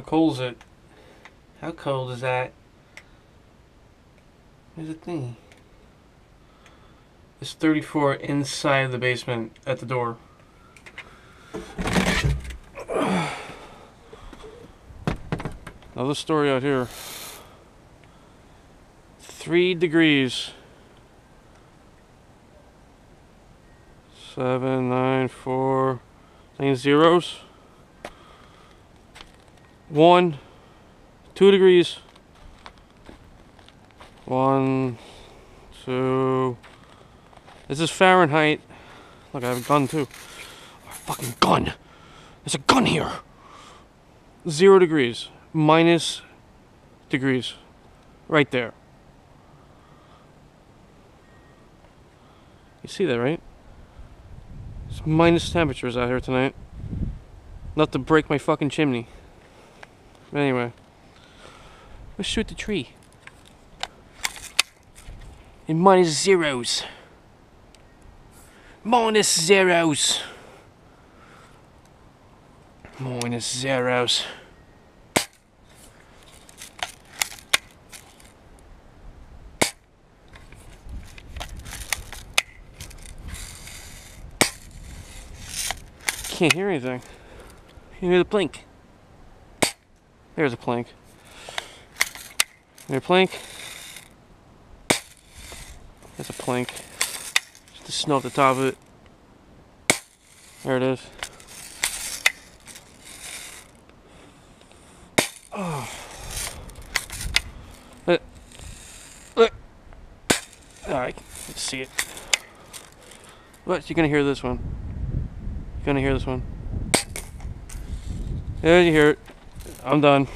How cold is it? How cold is that? There's a thing. It's 34 inside the basement at the door. Another story out here. Three degrees. Seven, nine, four, nine zeros. One, two degrees. One, two. This is Fahrenheit. Look, I have a gun too. A fucking gun. There's a gun here. Zero degrees. Minus degrees. Right there. You see that, right? It's minus temperatures out here tonight. Not to break my fucking chimney. Anyway. Let's shoot the tree. In minus zeros. Minus zeros. Minus zeros. Can't hear anything. You hear the plink. There's a plank. There's a plank. There's a plank. Just the snow at the top of it. There it is. Oh. Look. Look. Alright, let's see it. What? You're gonna hear this one. You're gonna hear this one. There you hear it. I'm done.